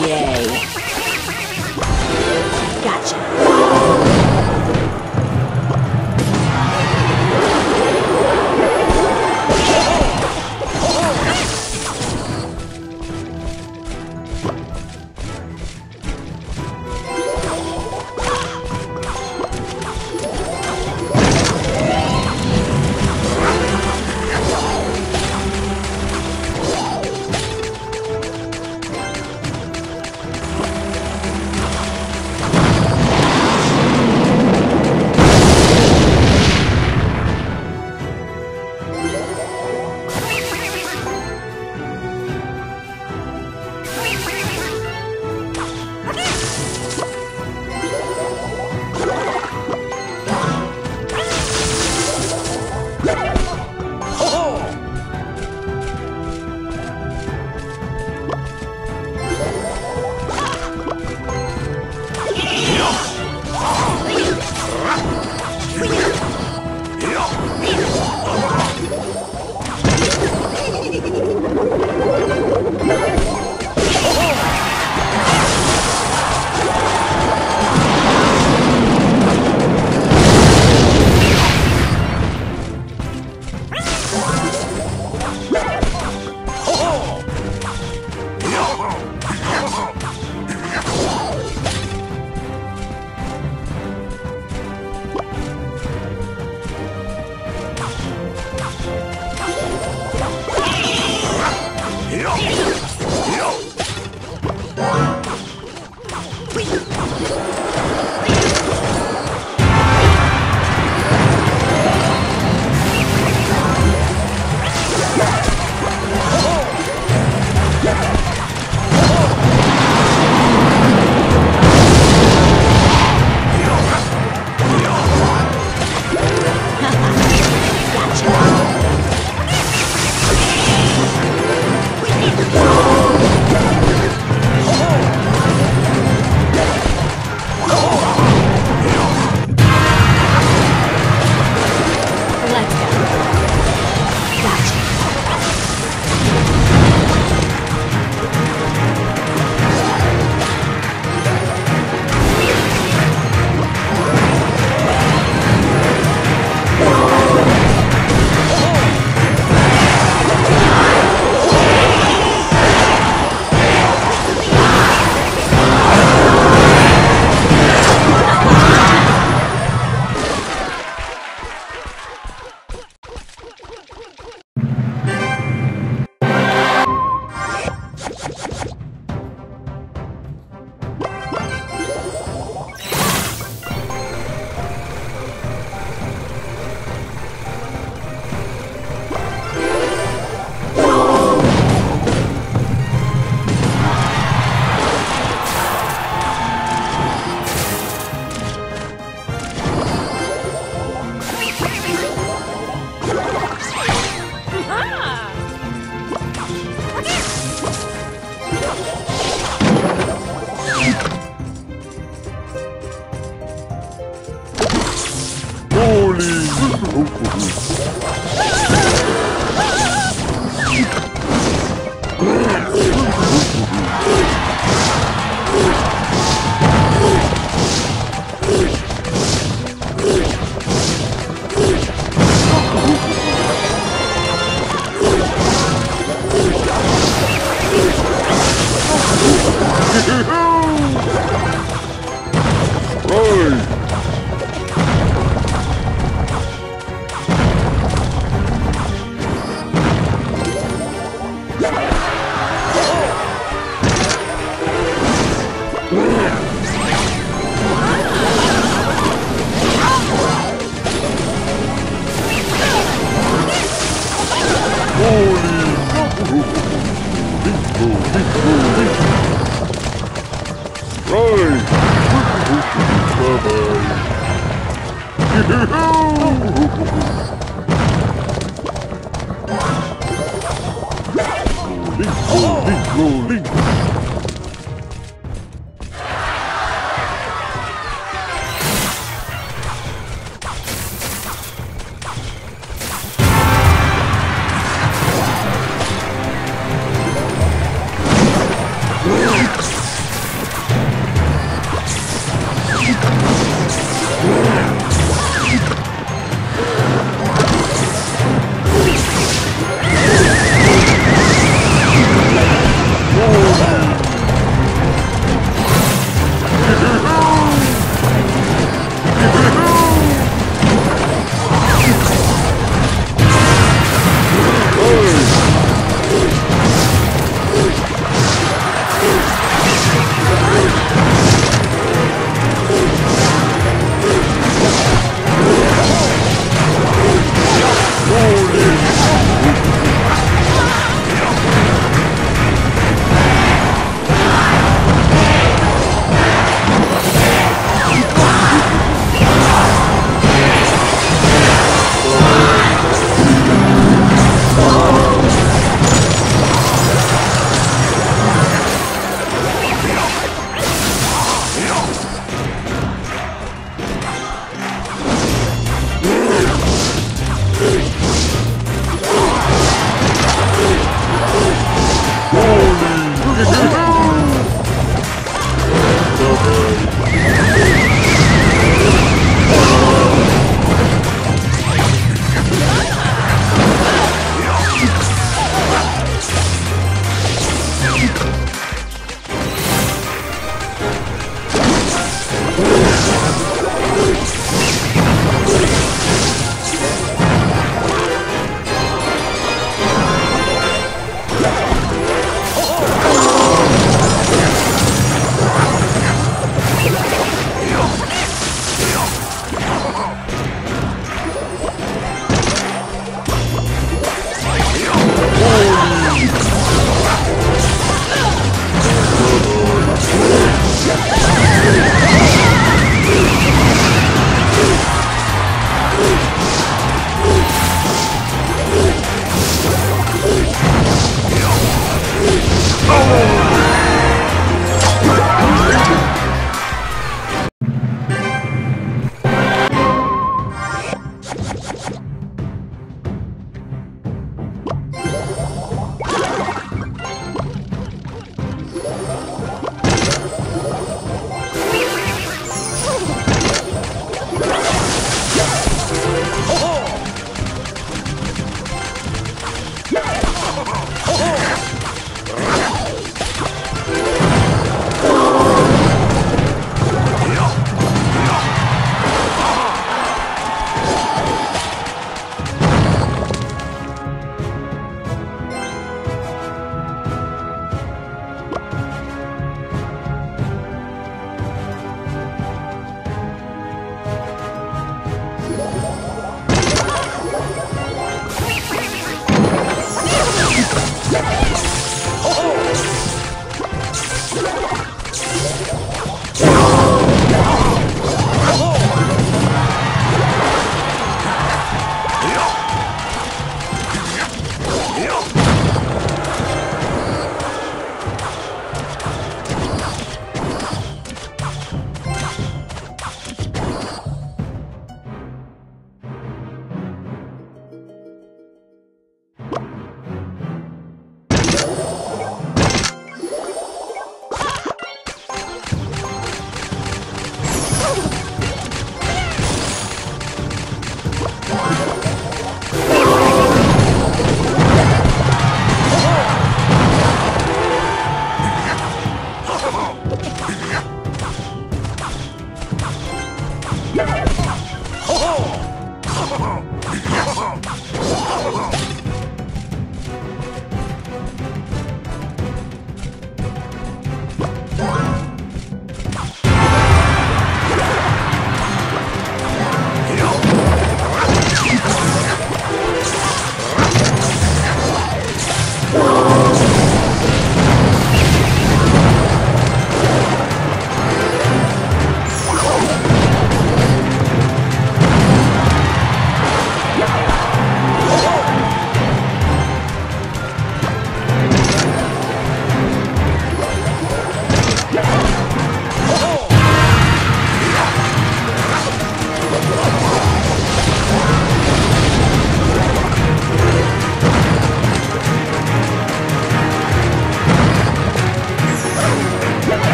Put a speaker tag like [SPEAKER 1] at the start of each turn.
[SPEAKER 1] Yeah.